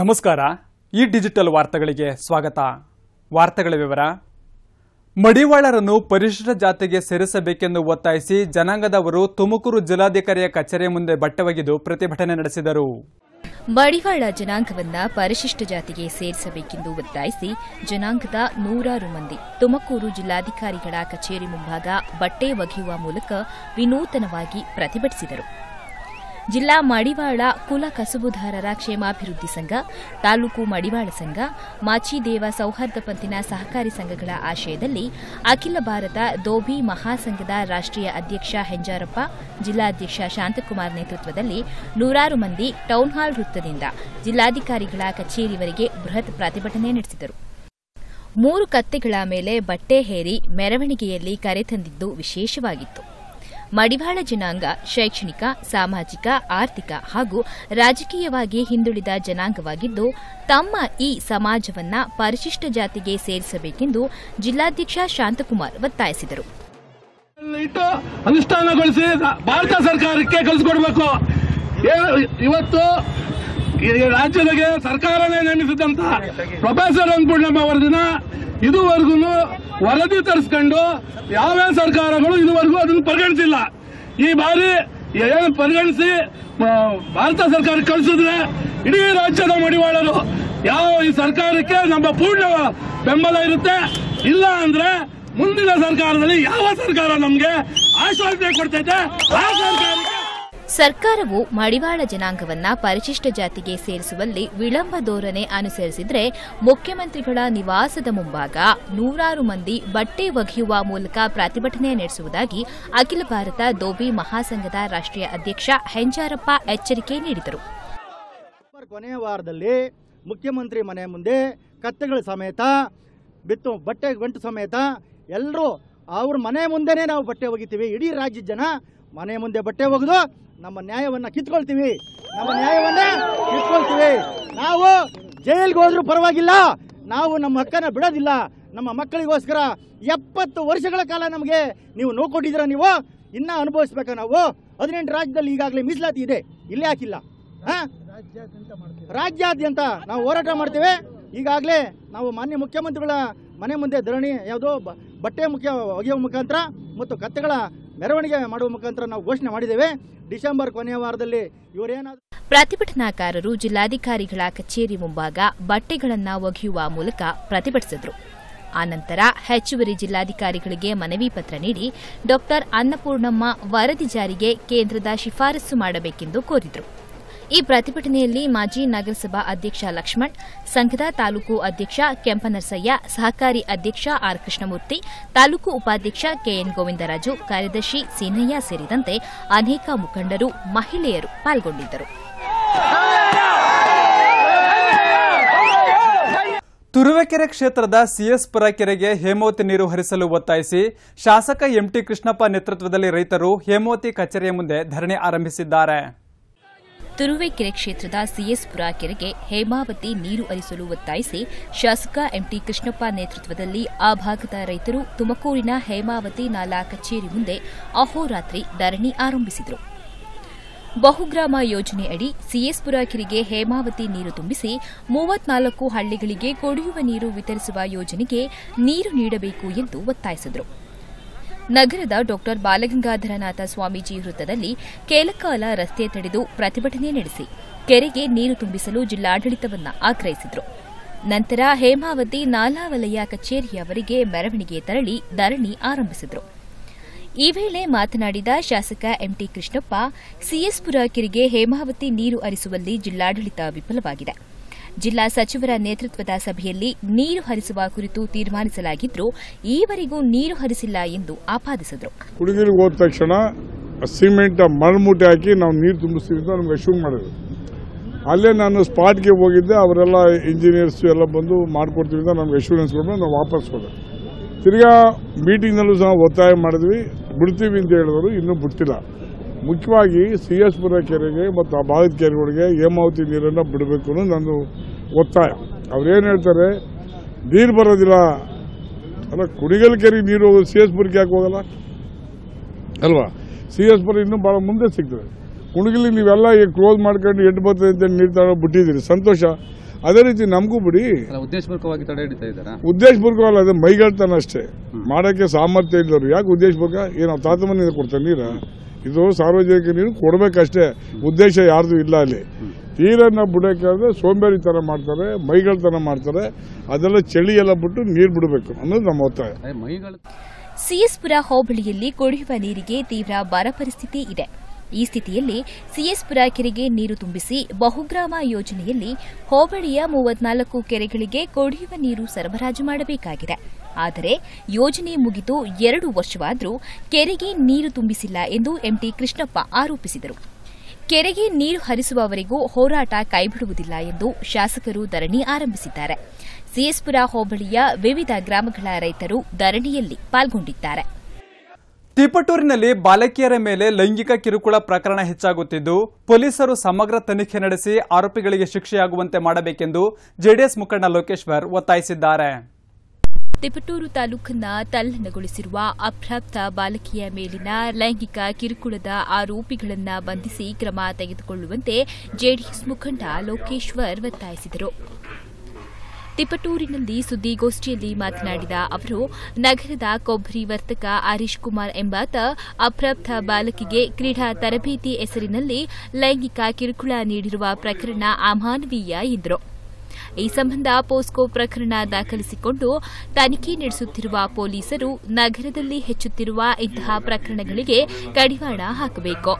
ನಮಸ್ಕಾರ. ಈ ಡಿಜಿಟಲ್ ವಾರ್ತೆಗಳಿಗೆ ಸ್ವಾಗತ. ವಾರ್ತೆಗಳ ವಿವರ. ಮಡಿವಾಳರನ್ನು ಪರಿಶಿಷ್ಟ ಜಾತಿಗೆ ಸೇರಿಸಬೇಕೆಂದು ಒತ್ತಾಯಿಸಿ ಜನಾಂಗದವರು ತುಮಕೂರು ಜಿಲ್ಲಾಧಿಕಾರಿಯ ಕಚೇರಿ ಮುಂದೆ ಬಟ್ಟೆವಗಿದು ಪ್ರತಿಭಟನೆ ನಡೆಸಿದರು. ಮಡಿವಾಳ ಜನಾಂಗವನ್ನ ಪರಿಶಿಷ್ಟ ಜಾತಿಗೆ ಸೇರಿಸಬೇಕೆಂದು ಒತ್ತಾಯಿಸಿ ಜನಾಂಗದ ನೂರಾರು ಮಂದಿ. ತುಮಕೂರು ಜಿಲ್ಲಾಧಿಕಾರಿಗಳ ಕಚೇರಿ ಮುಂಭಾಗ ಬಟ್ಟೆ ಒಗೆಯುವ ಮೂಲಕ ವಿನೂತನವಾಗಿ ಪ್ರತಿಭಟಿಸಿದರು. ಜಿಲ್ಲಾ ಮಡಿವಾಳ ಕುಲ ಕಸುಬುದಾರರ ಕ್ಷೇಮಾಭಿವೃದ್ಧಿ ಸಂಘ, ತಾಲೂಕು ಮಡಿವಾಳ ಸಂಘ ಮಾಚಿದೇವ ಸೌಹಾರ್ದ ಪಂಥಿನ ಸಹಕಾರಿ ಸಂಘಗಳ ಆಶಯದಲ್ಲಿ ಅಖಿಲ ಭಾರತ ದೋಬಿ ಮಹಾಸಂಘದ ರಾಷ್ಟ್ರೀಯ ಅಧ್ಯಕ್ಷ ಹೆಂಜಾರಪ್ಪ, ಜಿಲ್ಲಾಧ್ಯಕ್ಷ ಶಾಂತಕುಮಾರ್ ನೇತೃತ್ವದಲ್ಲಿ ನೂರಾರು ಮಂದಿ ಟೌನ್ ಹಾಲ್ ವೃತ್ತದಿಂದ ಜಿಲ್ಲಾಧಿಕಾರಿಗಳ ಕಚೇರಿವರೆಗೆ ಬೃಹತ್ ಪ್ರತಿಭಟನೆ ನಡೆಸಿದರು. ಮೂರು ಕತ್ತೆಗಳ ಮೇಲೆ ಬಟ್ಟೆ ಹೇರಿ ಮೆರವಣಿಗೆಯಲ್ಲಿ ಕರೆತಂದಿದ್ದು ವಿಶೇಷವಾಗಿತ್ತು. ಮಡಿವಾಳ ಜನಾಂಗ, ಶೈಕ್ಷಣಿಕ, ಸಾಮಾಜಿಕ, ಆರ್ಥಿಕ ಹಾಗೂ ರಾಜಕೀಯವಾಗಿ ಹಿಂದುಳಿದ ಜನಾಂಗವಾಗಿದ್ದು, ತಮ್ಮ ಈ ಸಮಾಜವನ್ನ ಪರಿಶಿಷ್ಟ ಜಾತಿಗೆ ಸೇರಿಸಬೇಕೆಂದು ಜಿಲ್ಲಾಧ್ಯಕ್ಷ ಶಾಂತಕುಮಾರ್ ಒತ್ತಾಯಿಸಿದರು. ಇಟ್ಟು ಅನುಷ್ಠಾನಗೊಳಿಸಿ ಭಾರತ ಸರ್ಕಾರಕ್ಕೆ ಕಳಿಸ್ಕೊಡ್ಬೇಕು. ಏನು ಇವತ್ತು ರಾಜ್ಯದ ಸರ್ಕಾರನೇ ನೇಮಿಸಿದಂತ ಪ್ರೊಫೆಸರ್ ಅನ್ಪೂರ್ಣಮ್ಮ ವರದಿನ. ಇದುವರೆಗೂ ವರದಿ ತರಿಸ್ಕೊಂಡು ಯಾವ್ಯಾವ ಸರ್ಕಾರಗಳು ಇದುವರೆಗೂ ಅದನ್ನು ಪರಿಗಣಿಸಿಲ್ಲ. ಈ ಬಾರಿ ಏನು ಪರಿಗಣಿಸಿ ಭಾರತ ಸರ್ಕಾರ ಕಳಿಸಿದ್ರೆ ಇಡೀ ರಾಜ್ಯದ ಮಡಿವಾಳರು ಯಾವ ಈ ಸರ್ಕಾರಕ್ಕೆ ನಮ್ಮ ಪೂರ್ಣ ಬೆಂಬಲ ಇರುತ್ತೆ? ಇಲ್ಲ ಅಂದ್ರೆ ಮುಂದಿನ ಸರ್ಕಾರದಲ್ಲಿ ಯಾವ ಸರ್ಕಾರ ನಮ್ಗೆ ಆಶ್ವಾಸನೆ ಕೊಡ್ತೈತೆ? ಆ ಸರ್ಕಾರಕ್ಕೆ ಸರ್ಕಾರವು ಮಡಿವಾಳ ಜನಾಂಗವನ್ನ ಪರಿಶಿಷ್ಟ ಜಾತಿಗೆ ಸೇರಿಸುವಲ್ಲಿ ವಿಳಂಬ ಧೋರಣೆ ಅನುಸರಿಸಿದ್ರೆ ಮುಖ್ಯಮಂತ್ರಿಗಳ ನಿವಾಸದ ಮುಂಭಾಗ ನೂರಾರು ಮಂದಿ ಬಟ್ಟೆ ಒಗೆಯುವ ಮೂಲಕ ಪ್ರತಿಭಟನೆ ನಡೆಸುವುದಾಗಿ ಅಖಿಲ ಭಾರತ ದೋಬಿ ಮಹಾಸಂಘದ ರಾಷ್ಟ್ರೀಯ ಅಧ್ಯಕ್ಷ ಹೆಂಜಾರಪ್ಪ ಎಚ್ಚರಿಕೆ ನೀಡಿದರು. ಕೊನೆಯ ವಾರದಲ್ಲಿ ಮುಖ್ಯಮಂತ್ರಿ ಮನೆ ಮುಂದೆ ಕತ್ತೆಗಳ ಸಮೇತ, ಬಿತ್ತು ಬಟ್ಟೆ ಗಂಟು ಸಮೇತ ಎಲ್ಲರೂ ಅವ್ರ ಮನೆ ಮುಂದೆನೇ ನಾವು ಬಟ್ಟೆ ಒಗಿತೀವಿ. ಇಡೀ ರಾಜ್ಯದ ಜನ ಮನೆ ಮುಂದೆ ಬಟ್ಟೆ ಒಗೆದು ನಮ್ಮ ನ್ಯಾಯವನ್ನ ಕಿತ್ಕೊಳ್ತೀವಿ. ನಮ್ಮ ನ್ಯಾಯವನ್ನ ಕಿತ್ಕೊಳ್ತೀವಿ. ನಾವು ಜೈಲ್ಗೆ ಹೋದ್ರೂ ಪರವಾಗಿಲ್ಲ. ನಾವು ನಮ್ಮ ಹಕ್ಕನ್ನ ಬಿಡೋದಿಲ್ಲ. ನಮ್ಮ ಮಕ್ಕಳಿಗೋಸ್ಕರ ಎಪ್ಪತ್ತು ವರ್ಷಗಳ ಕಾಲ ನಮಗೆ ನೀವು ನೋವು ಕೊಟ್ಟಿದ್ದೀರ ನೀವು? ಇನ್ನ ಅನುಭವಿಸ್ಬೇಕಾ ನಾವು? ಹದಿನೆಂಟು ರಾಜ್ಯದಲ್ಲಿ ಈಗಾಗಲೇ ಮೀಸಲಾತಿ ಇದೆ. ಇಲ್ಲೇ ಹಾಕಿಲ್ಲ. ಹಾ? ರಾಜ್ಯಾದ್ಯಂತ ನಾವು ಹೋರಾಟ ಮಾಡ್ತೇವೆ. ಈಗಾಗಲೇ ನಾವು ಮಾನ್ಯ ಮುಖ್ಯಮಂತ್ರಿಗಳ ಮನೆ ಮುಂದೆ ಧರಣಿ, ಯಾವುದೋ ಬಟ್ಟೆ ಮುಖ್ಯ ಒಗೆಯುವ ಮುಖಾಂತರ ಮತ್ತು ಕತ್ತೆಗಳ ಮೆರವಣಿಗೆ ಮಾಡುವ ಮುಖಾಂತರ ನಾವು ಘೋಷಣೆ ಮಾಡಿದ್ದೇವೆ. ಡಿಸೆಂಬರ್ ಕೊನೆಯ ವಾರದಲ್ಲಿ ಇವರೇನಾದ್ರು ಪ್ರತಿಭಟನಾಕಾರರು ಜಿಲ್ಲಾಧಿಕಾರಿಗಳ ಕಚೇರಿ ಮುಂಭಾಗ ಬಟ್ಟೆಗಳನ್ನು ಒಗೆಯುವ ಮೂಲಕ ಪ್ರತಿಭಟಿಸಿದರು. ಆನಂತರ ಹೆಚ್ಚುವರಿ ಜಿಲ್ಲಾಧಿಕಾರಿಗಳಿಗೆ ಮನವಿ ಪತ್ರ ನೀಡಿ ಡಾ ಅನ್ನಪೂರ್ಣಮ್ಮ ವರದಿ ಜಾರಿಗೆ ಕೇಂದ್ರದ ಶಿಫಾರಸು ಮಾಡಬೇಕೆಂದು ಕೋರಿದರು. ಈ ಪ್ರತಿಭಟನೆಯಲ್ಲಿ ಮಾಜಿ ನಗರಸಭಾ ಅಧ್ಯಕ್ಷ ಲಕ್ಷ್ಮಣ್, ಸಂಘದ ತಾಲೂಕು ಅಧ್ಯಕ್ಷ ಕೆಂಪನರಸಯ್ಯ, ಸಹಕಾರಿ ಅಧ್ಯಕ್ಷ ಆರ್ ಕೃಷ್ಣಮೂರ್ತಿ ತಾಲೂಕು ಉಪಾಧ್ಯಕ್ಷ ಕೆಎನ್ ಗೋವಿಂದರಾಜು, ಕಾರ್ಯದರ್ಶಿ ಸೀನಯ್ಯ ಸೇರಿದಂತೆ ಅನೇಕ ಮುಖಂಡರು, ಮಹಿಳೆಯರು ಪಾಲ್ಗೊಂಡಿದ್ದರು. ತುರುವೆಕೆರೆ ಕ್ಷೇತ್ರದ ಸಿಎಸ್ಪುರ ಕೆರೆಗೆ ಹೇಮಾವತಿ ನೀರು ಹರಿಸಲು ಒತ್ತಾಯಿಸಿ ಶಾಸಕ ಎಂಟಿ ಕೃಷ್ಣಪ್ಪ ನೇತೃತ್ವದಲ್ಲಿ ರೈತರು ಹೇಮಾವತಿ ಕಚೇರಿಯ ಮುಂದೆ ಧರಣಿ ಆರಂಭಿಸಿದ್ದಾರೆ. ತುರುವೇಕೆರೆ ಕ್ಷೇತ್ರದ ಸಿಎಸ್ಪುರ ಕೆರೆಗೆ ಹೇಮಾವತಿ ನೀರು ಹರಿಸಲು ಒತ್ತಾಯಿಸಿ ಶಾಸಕ ಎಂಟಿ ಕೃಷ್ಣಪ್ಪ ನೇತೃತ್ವದಲ್ಲಿ ಆ ಭಾಗದ ರೈತರು ತುಮಕೂರಿನ ಹೇಮಾವತಿ ನಾಲಾ ಕಚೇರಿ ಮುಂದೆ ಅಹೋರಾತ್ರಿ ಧರಣಿ ಆರಂಭಿಸಿದರು. ಬಹುಗ್ರಾಮ ಯೋಜನೆ ಅಡಿ ಸಿಎಸ್ಪುರ ಕೆರೆಗೆ ಹೇಮಾವತಿ ನೀರು ತುಂಬಿಸಿ ಮೂವತ್ನಾಲ್ಕು ಹಳ್ಳಿಗಳಿಗೆ ಕುಡಿಯುವ ನೀರು ವಿತರಿಸುವ ಯೋಜನೆಗೆ ನೀರು ನೀಡಬೇಕು ಎಂದು ಒತ್ತಾಯಿಸಿದರು. ನಗರದ ಡಾಕ್ಟರ್ ಬಾಲಗಂಗಾಧರನಾಥ ಸ್ವಾಮೀಜಿ ವೃತ್ತದಲ್ಲಿ ಕೆಲಕಾಲ ರಸ್ತೆ ತಡೆದು ಪ್ರತಿಭಟನೆ ನಡೆಸಿ ಕೆರೆಗೆ ನೀರು ತುಂಬಿಸಲು ಜಿಲ್ಲಾಡಳಿತವನ್ನು ಆಗ್ರಹಿಸಿದರು. ನಂತರ ಹೇಮಾವತಿ ನಾಲಾ ವಲಯ ಕಚೇರಿಯವರೆಗೆ ಮೆರವಣಿಗೆ ತೆರಳಿ ಧರಣಿ ಆರಂಭಿಸಿದರು. ಈ ವೇಳೆ ಮಾತನಾಡಿದ ಶಾಸಕ ಎಂಟಿ ಕೃಷ್ಣಪ್ಪ, ಸಿಎಸ್ಪುರ ಕೆರೆಗೆ ಹೇಮಾವತಿ ನೀರು ಹರಿಸುವಲ್ಲಿ ಜಿಲ್ಲಾಡಳಿತ ವಿಫಲವಾಗಿದೆ. ಜಿಲ್ಲಾ ಸಚಿವರ ನೇತೃತ್ವದ ಸಭೆಯಲ್ಲಿ ನೀರು ಹರಿಸುವ ಕುರಿತು ತೀರ್ಮಾನಿಸಲಾಗಿದ್ದು ಈವರೆಗೂ ನೀರು ಹರಿಸಿಲ್ಲ ಎಂದು ಆಪಾದಿಸಿದರು. ಹುಡುಗಿರಿಗೆ ಹೋದ ತಕ್ಷಣ ಸಿಮೆಂಟ್ ಮರಮೂಟೆ ಹಾಕಿ ನಾವು ನೀರು ತುಂಬಿಸ್ತೀವಿ ಅಂತ ನಮ್ಗೆ ಶುರು ಮಾಡಿದ್ರು. ಅಲ್ಲೇ ನಾನು ಸ್ಪಾಟ್ಗೆ ಹೋಗಿದ್ದೆ, ಅವರೆಲ್ಲ ಇಂಜಿನಿಯರ್ಸ್ ಎಲ್ಲ ಬಂದು ಮಾಡಿಕೊಡ್ತೀವಿ ಅಂತ ನಮ್ಗೆ ಅಶ್ಯೂರೆನ್ಸ್ ಕೊಟ್ಟು ನಾವು ವಾಪಸ್ ಹೋದೆ. ತಿರ್ಗಾ ಮೀಟಿಂಗ್ನಲ್ಲೂ ಸಹ ಒತ್ತಾಯ ಮಾಡಿದ್ವಿ, ಬಿಡ್ತೀವಿ ಅಂತ ಹೇಳಿದ್ರು ಇನ್ನೂ ಬಿಡ್ತಿಲ್ಲ. ಮುಖ್ಯವಾಗಿ ಸಿ ಎಸ್ ಪುರ ಕೆರೆಗೆ ಮತ್ತು ಆ ಭಾಗದ ಕೆರೆಗಳಿಗೆ ಹೇಮಾವತಿ ನೀರನ್ನು ಬಿಡಬೇಕು ಅನ್ನೋದು ನಂದು ಒತ್ತಾಯ. ಅವ್ರೇನು ಹೇಳ್ತಾರೆ ನೀರು ಬರೋದಿಲ್ಲ. ಅಲ್ಲ ಕುಣಿಗಲ್ ಕೆರೆಗೆ ನೀರು ಹೋಗೋದು ಸಿ ಎಸ್ ಪುರಕ್ಕೆ ಯಾಕೆ ಹೋಗಲ್ಲ? ಅಲ್ವಾ? ಸಿ ಎಸ್ ಪುರ ಇನ್ನೂ ಭಾಳ ಮುಂದೆ ಸಿಗ್ತದೆ. ಕುಣಿಗಲಿ ನೀವೆಲ್ಲ ಈಗ ಕ್ಲೋಸ್ ಮಾಡ್ಕೊಂಡು ಎಂಟು ಬರ್ತದೆ ಅಂತ ನೀರು ತಗೊಂಡು ಬಿಟ್ಟಿದ್ದೀರಿ. ಸಂತೋಷ. ಅದೇ ರೀತಿ ನಮಗೂ ಬಿಡಿ. ಅಲ್ಲ ಉದ್ದೇಶಪೂರ್ವಕವಾಗಿ ತಡೆ ಹಿಡಿತಾ ಇದ್ದಾರಾ? ಉದ್ದೇಶಪೂರ್ವಕವಲ್ಲ ಅದು ಮೈಗಳ್ತಾನೆ ಅಷ್ಟೇ. ಮಾಡೋಕ್ಕೆ ಸಾಮರ್ಥ್ಯ ಇಲ್ಲರು ಯಾಕೆ ಉದ್ದೇಶಪೂರ್ವಕ? ಏನು ತಾತ ಮನೆಯಿಂದ ಕೊಡ್ತಾರೆ ನೀರು. ಇದು ಸಾರ್ವಜನಿಕ ನೀರು ಕೊಡಬೇಕಷ್ಟೇ. ಉದ್ದೇಶ ಯಾರ್ದು ಇಲ್ಲ ಅಲ್ಲಿ. ನೀರನ್ನು ಬಿಡೋಕ್ಕಾದ್ರೆ ಸೋಂಬೇರಿ ಥರ ಮಾಡ್ತಾರೆ ಮೈಗಳ್ತನ ಮಾಡ್ತಾರೆ ಅದೆಲ್ಲ ಚಳಿ ಎಲ್ಲ ಬಿಟ್ಟು ನೀರು ಬಿಡಬೇಕು ಅನ್ನೋದು ನಮ್ಮ ಒತ್ತಾಯ. ಮೈಗಳು ಸಿಎಸ್ಪುರ ಹೋಬಳಿಯಲ್ಲಿ ಕುಡಿಯುವ ನೀರಿಗೆ ತೀವ್ರ ಬರ ಪರಿಸ್ಥಿತಿ ಇದೆ. ಈ ಸ್ಥಿತಿಯಲ್ಲಿ ಸಿಎಸ್ಪುರ ಕೆರೆಗೆ ನೀರು ತುಂಬಿಸಿ ಬಹುಗ್ರಾಮ ಯೋಜನೆಯಲ್ಲಿ ಹೋಬಳಿಯ ಮೂವತ್ನಾಲ್ಕು ಕೆರೆಗಳಿಗೆ ಕುಡಿಯುವ ನೀರು ಸರಬರಾಜು ಮಾಡಬೇಕಾಗಿದೆ. ಆದರೆ ಯೋಜನೆ ಮುಗಿದು ಎರಡು ವರ್ಷವಾದರೂ ಕೆರೆಗೆ ನೀರು ತುಂಬಿಸಿಲ್ಲ ಎಂದು ಎಂಟಿ ಕೃಷ್ಣಪ್ಪ ಆರೋಪಿಸಿದರು. ಕೆರೆಗೆ ನೀರು ಹರಿಸುವವರೆಗೂ ಹೋರಾಟ ಕೈಬಿಡುವುದಿಲ್ಲ ಎಂದು ಶಾಸಕರು ಧರಣಿ ಆರಂಭಿಸಿದ್ದಾರೆ. ಸಿಎಸ್ಪುರ ಹೋಬಳಿಯ ವಿವಿಧ ಗ್ರಾಮಗಳ ರೈತರು ಧರಣಿಯಲ್ಲಿ ಪಾಲ್ಗೊಂಡಿದ್ದಾರೆ. ತಿಪಟೂರಿನಲ್ಲಿ ಬಾಲಕಿಯರ ಮೇಲೆ ಲೈಂಗಿಕ ಕಿರುಕುಳ ಪ್ರಕರಣ ಹೆಚ್ಚಾಗುತ್ತಿದ್ದು, ಪೊಲೀಸರು ಸಮಗ್ರ ತನಿಖೆ ನಡೆಸಿ ಆರೋಪಿಗಳಿಗೆ ಶಿಕ್ಷೆಯಾಗುವಂತೆ ಮಾಡಬೇಕೆಂದು ಜೆಡಿಎಸ್ ಮುಖಂಡ ಲೋಕೇಶ್ವರ್ ಒತ್ತಾಯಿಸಿದ್ದಾರೆ. ತಿಪಟೂರು ತಾಲೂಕನ್ನ ತಲ್ಲಣಗೊಳಿಸಿರುವ ಅಪ್ರಾಪ್ತ ಬಾಲಕಿಯ ಮೇಲಿನ ಲೈಂಗಿಕ ಕಿರುಕುಳದ ಆರೋಪಿಗಳನ್ನು ಬಂಧಿಸಿ ಕ್ರಮ ತೆಗೆದುಕೊಳ್ಳುವಂತೆ ಜೆಡಿಎಸ್ ಮುಖಂಡ ಲೋಕೇಶ್ವರ್ ಒತ್ತಾಯಿಸಿದರು. ತಿಪಟೂರಿನಲ್ಲಿ ಸುದ್ದಿಗೋಷ್ಠಿಯಲ್ಲಿ ಮಾತನಾಡಿದ ಅವರು, ನಗರದ ಕೊಬ್ಬರಿ ವರ್ತಕ ಹರೀಶ್ ಕುಮಾರ್ ಎಂಬಾತ ಅಪ್ರಾಪ್ತ ಬಾಲಕಿಗೆ ಕ್ರೀಡಾ ತರಬೇತಿ ಹೆಸರಿನಲ್ಲಿ ಲೈಂಗಿಕ ಕಿರುಕುಳ ನೀಡಿರುವ ಪ್ರಕರಣ ಅಮಾನವೀಯ ಎಂದರು. ಈ ಸಂಬಂಧ ಪೋಸ್ಕೋ ಪ್ರಕರಣ ದಾಖಲಿಸಿಕೊಂಡು ತನಿಖೆ ನಡೆಸುತ್ತಿರುವ ಪೊಲೀಸರು ನಗರದಲ್ಲಿ ಹೆಚ್ಚುತ್ತಿರುವ ಇಂತಹ ಪ್ರಕರಣಗಳಿಗೆ ಕಡಿವಾಣ ಹಾಕಬೇಕು.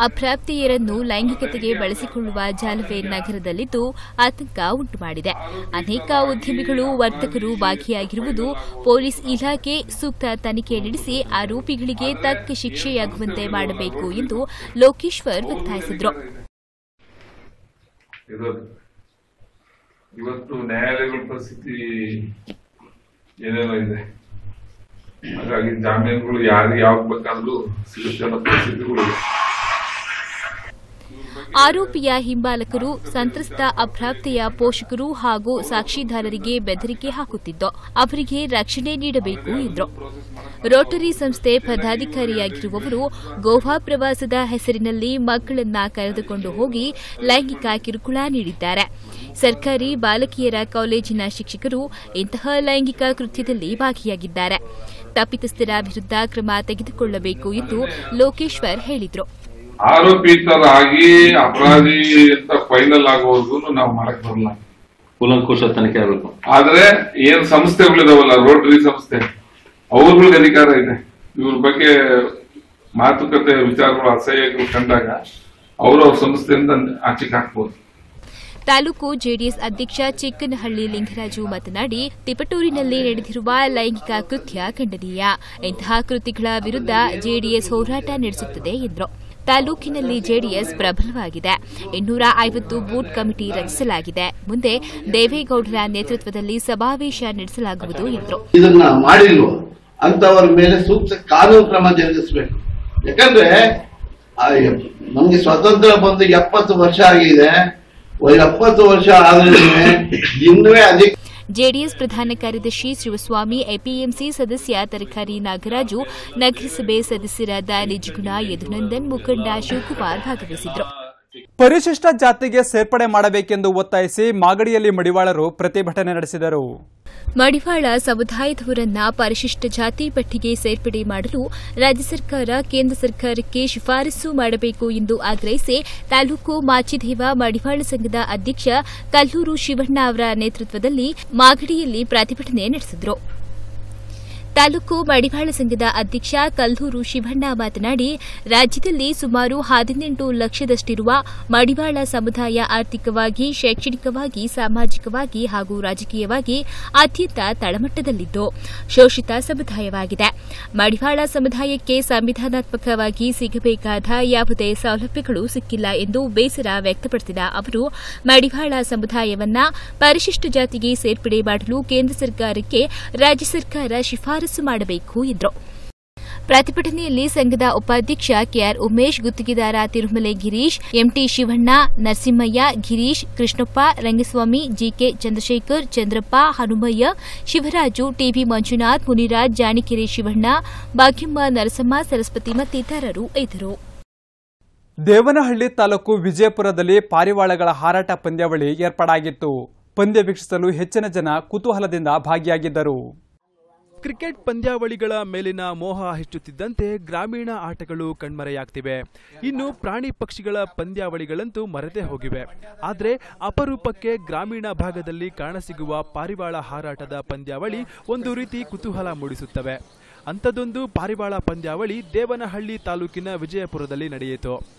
ಅಪ್ರಾಪ್ತಿಯರನ್ನು ಲೈಂಗಿಕತೆಗೆ ಬಳಸಿಕೊಳ್ಳುವ ಜಾಲವೇ ನಗರದಲ್ಲಿದ್ದು ಆತಂಕ ಉಂಟುಮಾಡಿದೆ. ಅನೇಕ ಉದ್ಯಮಿಗಳು, ವರ್ತಕರು ಭಾಗಿಯಾಗಿರುವುದು ಪೊಲೀಸ್ ಇಲಾಖೆ ಸೂಕ್ತ ತನಿಖೆ ನಡೆಸಿ ಆರೋಪಿಗಳಿಗೆ ತಕ್ಕ ಶಿಕ್ಷೆಯಾಗುವಂತೆ ಮಾಡಬೇಕು ಎಂದು ಲೋಕೇಶ್ವರ್ ಒತ್ತಾಯಿಸಿದರು. ಇವತ್ತು ನ್ಯಾಯಾಲಯಗಳ ಪರಿಸ್ಥಿತಿ ಏನೇನೋ ಇದೆ. ಹಾಗಾಗಿ ಜಾಮೀನುಗಳು ಯಾರು ಯಾವಾಗ ಬೇಕಾದ್ರೂ ಸಿಗುತ್ತೆ ಅನ್ನೋ ಪರಿಸ್ಥಿತಿಗಳು ಆರೋಪಿಯ ಹಿಂಬಾಲಕರು ಸಂತ್ರಸ್ತ ಅಪ್ರಾಪ್ತೆಯ ಪೋಷಕರು ಹಾಗೂ ಸಾಕ್ಷಿದಾರರಿಗೆ ಬೆದರಿಕೆ ಹಾಕುತ್ತಿದ್ದ, ಅವರಿಗೆ ರಕ್ಷಣೆ ನೀಡಬೇಕು ಎಂದರು. ರೋಟರಿ ಸಂಸ್ಥೆ ಪದಾಧಿಕಾರಿಯಾಗಿರುವವರು ಗೋವಾ ಪ್ರವಾಸದ ಹೆಸರಿನಲ್ಲಿ ಮಕ್ಕಳನ್ನ ಕರೆದುಕೊಂಡು ಹೋಗಿ ಲೈಂಗಿಕ ಕಿರುಕುಳ ನೀಡಿದ್ದಾರೆ. ಸರ್ಕಾರಿ ಬಾಲಕಿಯರ ಕಾಲೇಜಿನ ಶಿಕ್ಷಕರು ಇಂತಹ ಲೈಂಗಿಕ ಕೃತ್ಯದಲ್ಲಿ ಭಾಗಿಯಾಗಿದ್ದಾರೆ. ತಪ್ಪಿತಸ್ಥರ ವಿರುದ್ಧ ಕ್ರಮ ತೆಗೆದುಕೊಳ್ಳಬೇಕು ಎಂದು ಲೋಕೇಶ್ವರ್ ಹೇಳಿದರು. ಆರೋಪಿತರಾಗಿ ಅಪರಾಧಿ ಅಂತ ಫೈನಲ್ ಆಗೋವರೆಗೂ ನಾವು ಮಾಡಕ್ ಬರಲ್ಲ. ಕುಲಂಕುಶ ತನಿಖೆ ಆಗಬೇಕು. ಆದ್ರೆ ಏನ್ ಸಂಸ್ಥೆಗಳಿದಾವಲ್ಲ ರೋಟರಿ ಸಂಸ್ಥೆ ಅವ್ರಗಳಿಗೆ ಅಧಿಕಾರ ಇದೆ. ಇವ್ರ ಬಗ್ಗೆ ಮಾತುಕತೆ ವಿಚಾರಗಳು ಅಸಹ್ಯಗಳು ಕಂಡಾಗ ಅವರು ಅವ್ರ ಸಂಸ್ಥೆಯಿಂದ ಆಚೆಗೆ ಹಾಕ್ಬೋದು. ತಾಲೂಕು ಜೆಡಿಎಸ್ ಅಧ್ಯಕ್ಷ ಚಿಕ್ಕನಹಳ್ಳಿ ಲಿಂಗರಾಜು ಮಾತನಾಡಿ ತಿಪಟೂರಿನಲ್ಲಿ ನಡೆದಿರುವ ಲೈಂಗಿಕ ಕೃತ್ಯ ಖಂಡನೀಯ. ಇಂತಹ ಕೃತಿಗಳ ವಿರುದ್ಧ ಜೆಡಿಎಸ್ ಹೋರಾಟ ನಡೆಸುತ್ತದೆ ಎಂದರು. ತಾಲೂಕಿನಲ್ಲಿ ಜೆಡಿಎಸ್ ಪ್ರಬಲವಾಗಿದೆ. ಇನ್ನೂರ ಐವತ್ತು ಬೂತ್ ಕಮಿಟಿ ರಚಿಸಲಾಗಿದೆ. ಮುಂದೆ ದೇವೇಗೌಡರ ನೇತೃತ್ವದಲ್ಲಿ ಸಮಾವೇಶ ನಡೆಸಲಾಗುವುದು ಎಂದರು. ಇದನ್ನ ಅಂತವರ ಮೇಲೆ ಸೂಕ್ತ ಕಾನೂನು ಕ್ರಮ ಜರುಗಿಸಬೇಕು. ಯಾಕಂದ್ರೆ ನಮ್ಗೆ ಸ್ವಾತಂತ್ರ್ಯ ಬಂದು ಎಪ್ಪತ್ತು ವರ್ಷ ಆಗಿದೆ. ಎಪ್ಪತ್ತು ವರ್ಷ ಆದ್ರೆ ಇನ್ನೂ ಅಧಿಕ ಜೆಡಿಎಸ್ ಪ್ರಧಾನ ಕಾರ್ಯದರ್ಶಿ ಶಿವಸ್ವಾಮಿ, ಎಪಿಎಂಸಿ ಸದಸ್ಯ ತರಕಾರಿ ನಾಗರಾಜು, ನಗರಸಭೆ ಸದಸ್ಯರಾದ ನಿಜಗುಣ ಯದುನಂದನ್, ಮುಖಂಡ ಶಿವಕುಮಾರ್ ಭಾಗವಹಿಸಿದ್ರು ಪರಿಶಿಷ್ಟ ಜಾತಿಗೆ ಸೇರ್ಪಡೆ ಮಾಡಬೇಕೆಂದು ಒತ್ತಾಯಿಸಿ ಮಾಗಡಿಯಲ್ಲಿ ಮಡಿವಾಳರು ಪ್ರತಿಭಟನೆ ನಡೆಸಿದರು. ಮಡಿವಾಳ ಸಮುದಾಯದವರನ್ನ ಪರಿಶಿಷ್ಟ ಜಾತಿ ಪಟ್ಟಿಗೆ ಸೇರ್ಪಡೆ ಮಾಡಲು ರಾಜ್ಯ ಸರ್ಕಾರ, ಕೇಂದ್ರ ಸರ್ಕಾರಕ್ಕೆ ಶಿಫಾರಸು ಮಾಡಬೇಕು ಎಂದು ಆಗ್ರಹಿಸಿ ತಾಲೂಕು ಮಾಚಿದೇವ ಮಡಿವಾಳ ಸಂಘದ ಅಧ್ಯಕ್ಷ ಕಲ್ಲೂರು ಶಿವಣ್ಣ ಅವರ ನೇತೃತ್ವದಲ್ಲಿ ಮಾಗಡಿಯಲ್ಲಿ ಪ್ರತಿಭಟನೆ ನಡೆಸಿದರು. ತಾಲೂಕು ಮಡಿವಾಳ ಸಂಘದ ಅಧ್ಯಕ್ಷ ಕಲ್ಲೂರು ಶಿವಣ್ಣ ಮಾತನಾಡಿ, ರಾಜ್ಯದಲ್ಲಿ ಸುಮಾರು ಹದಿನೆಂಟು ಲಕ್ಷದಷ್ಟಿರುವ ಮಡಿವಾಳ ಸಮುದಾಯ ಆರ್ಥಿಕವಾಗಿ, ಶೈಕ್ಷಣಿಕವಾಗಿ, ಸಾಮಾಜಿಕವಾಗಿ ಹಾಗೂ ರಾಜಕೀಯವಾಗಿ ಅತ್ಯಂತ ತಳಮಟ್ಟದಲ್ಲಿದ್ದು ಶೋಷಿತ ಸಮುದಾಯವಾಗಿದೆ. ಮಡಿವಾಳ ಸಮುದಾಯಕ್ಕೆ ಸಂವಿಧಾನಾತ್ಮಕವಾಗಿ ಸಿಗಬೇಕಾದ ಯಾವುದೇ ಸೌಲಭ್ಯಗಳು ಸಿಕ್ಕಿಲ್ಲ ಎಂದು ಬೇಸರ ವ್ಯಕ್ತಪಡಿಸಿದ ಅವರು, ಮಡಿವಾಳ ಸಮುದಾಯವನ್ನ ಪರಿಶಿಷ್ಟ ಜಾತಿಗೆ ಸೇರ್ಪಡೆ ಮಾಡಲು ಕೇಂದ್ರ ಸರ್ಕಾರಕ್ಕೆ ರಾಜ್ಯ ಸರ್ಕಾರ ಶಿಫಾರಸು ಮಾಡಬೇಕು ಎಂದರು. ಪ್ರತಿಭಟನೆಯಲ್ಲಿ ಸಂಘದ ಉಪಾಧ್ಯಕ್ಷ ಕೆಆರ್ ಉಮೇಶ್, ಗುತ್ತಿಗೆದಾರ Tirumale Girish, MT Shivanna, Narasimhaiah, Girish, Krishnappa, Rangaswamy, GK Chandrashekar, Chandrappa, Hanumaiah, Shivaraju, TV Manjunath, Muniraj Janikere Shivanna, Bhagyamma Narasamma, Saraswathi ಮತ್ತಿತರರು ಇದ್ದರು. ದೇವನಹಳ್ಳಿ ತಾಲೂಕು ವಿಜಯಪುರದಲ್ಲಿ ಪಾರಿವಾಳಗಳ ಹಾರಾಟ ಪಂದ್ಯಾವಳಿ ಏರ್ಪಾಡಾಗಿತ್ತು. ಪಂದ್ಯ ವೀಕ್ಷಿಸಲು ಹೆಚ್ಚಿನ ಜನ ಕುತೂಹಲದಿಂದ ಭಾಗಿಯಾಗಿದ್ದರು. ಕ್ರಿಕೆಟ್ ಪಂದ್ಯಾವಳಿಗಳ ಮೇಲಿನ ಮೋಹ ಹೆಚ್ಚುತ್ತಿದ್ದಂತೆ ಗ್ರಾಮೀಣ ಆಟಗಳು ಕಣ್ಮರೆಯಾಗ್ತಿವೆ. ಇನ್ನು ಪ್ರಾಣಿ ಪಕ್ಷಿಗಳ ಪಂದ್ಯಾವಳಿಗಳಂತೂ ಮರೆತೇ ಹೋಗಿವೆ. ಆದರೆ ಅಪರೂಪಕ್ಕೆ ಗ್ರಾಮೀಣ ಭಾಗದಲ್ಲಿ ಕಾಣಸಿಗುವ ಪಾರಿವಾಳ ಹಾರಾಟದ ಪಂದ್ಯಾವಳಿ ಒಂದು ರೀತಿ ಕುತೂಹಲ ಮೂಡಿಸುತ್ತವೆ. ಅಂಥದ್ದೊಂದು ಪಾರಿವಾಳ ಪಂದ್ಯಾವಳಿ ದೇವನಹಳ್ಳಿ ತಾಲೂಕಿನ ವಿಜಯಪುರದಲ್ಲಿ ನಡೆಯಿತು.